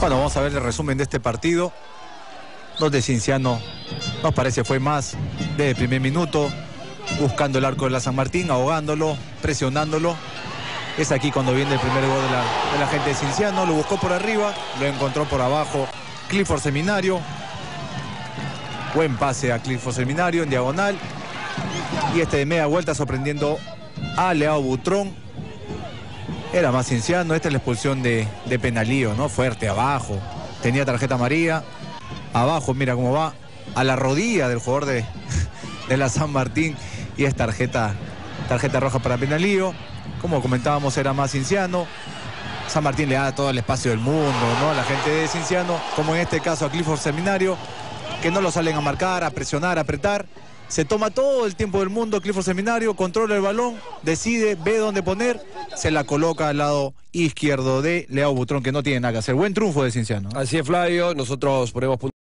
Bueno, vamos a ver el resumen de este partido. Donde Cinciano nos parece fue más desde el primer minuto, buscando el arco de la San Martín, ahogándolo, presionándolo. Es aquí cuando viene el primer gol de la, gente de Cinciano. Lo buscó por arriba, lo encontró por abajo Clifford Seminario. Buen pase a Clifford Seminario en diagonal. Y este de media vuelta sorprendiendo a Leao Butrón. Era más Cinciano. Esta es la expulsión de, de Penalío, ¿no? Fuerte, abajo. Tenía tarjeta amarilla. Abajo, mira cómo va. A la rodilla del jugador de, de la San Martín. Y es tarjeta, tarjeta roja para Penalío. Como comentábamos, era más Cinciano. San Martín le da todo el espacio del mundo, ¿no? A la gente de Cinciano, como en este caso a Clifford Seminario, que no lo salen a marcar, a presionar, a apretar. Se toma todo el tiempo del mundo, Clifford Seminario, controla el balón, decide, ve dónde poner, se la coloca al lado izquierdo de Leao Butrón, que no tiene nada que hacer. Buen triunfo de Cinciano. Así es, Flavio. Nosotros ponemos punto